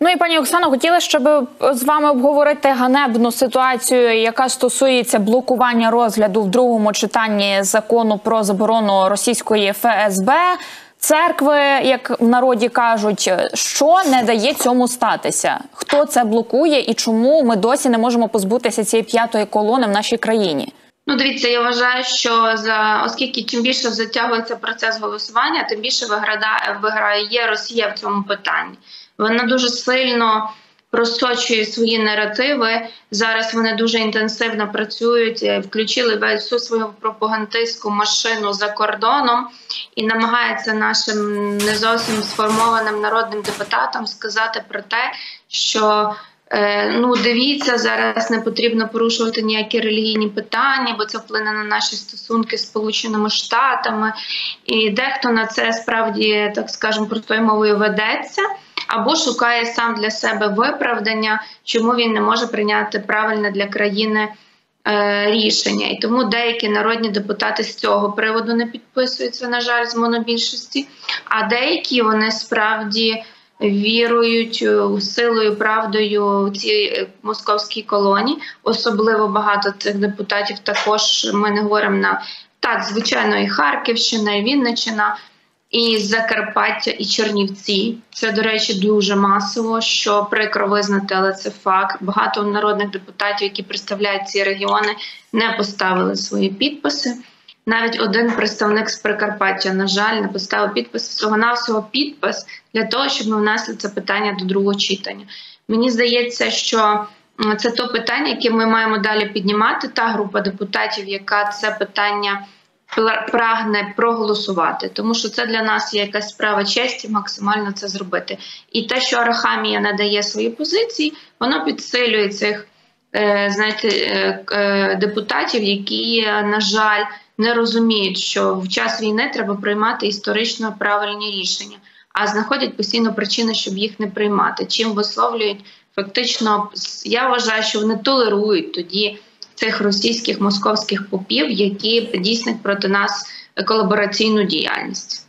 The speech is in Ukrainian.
Ну і пані Оксано, хотіла щоб з вами обговорити ганебну ситуацію, яка стосується блокування розгляду в другому читанні закону про заборону російської ФСБ. Церкви, як в народі кажуть, що не дає цьому статися? Хто це блокує і чому ми досі не можемо позбутися цієї п'ятої колони в нашій країні? Ну, дивіться, я вважаю, що за оскільки чим більше затягується процес голосування, тим більше виграє, виграє Росія в цьому питанні. Вона дуже сильно просочує свої наративи. Зараз вони дуже інтенсивно працюють, е, включили всю свою пропагандистську машину за кордоном і намагається нашим не зовсім сформованим народним депутатам сказати про те, що ну, дивіться, зараз не потрібно порушувати ніякі релігійні питання, бо це вплине на наші стосунки з Сполученими Штатами, і дехто на це справді так скажемо простою мовою ведеться. Або шукає сам для себе виправдання, чому він не може прийняти правильне для країни е, рішення. І тому деякі народні депутати з цього приводу не підписуються, на жаль, з монобільшості, а деякі вони справді вірують е, силою правдою в цій е, московській колонії. Особливо багато цих депутатів. Також ми не говоримо на так, звичайно, і Харківщина, і Вінниччина, і Закарпаття, і Чернівці. Це, до речі, дуже масово, що прикро визнати, але це факт. Багато народних депутатів, які представляють ці регіони, не поставили свої підписи. Навіть один представник з Прикарпаття, на жаль, не поставив підпис всього навсього підпис для того, щоб ми внесли це питання до другого читання. Мені здається, що це то питання, яке ми маємо далі піднімати. Та група депутатів, яка це питання прагне проголосувати, тому що це для нас є якась справа честі, максимально це зробити. І те, що Арахамія надає свої позиції, воно підсилює цих е, знаєте, е, е, депутатів, які на жаль не розуміють, що в час війни треба приймати історично правильні рішення, а знаходять постійно причини, щоб їх не приймати. Чим висловлюють фактично, я вважаю, що вони толерують тоді цих російських московських попів, які дійснять проти нас колабораційну діяльність.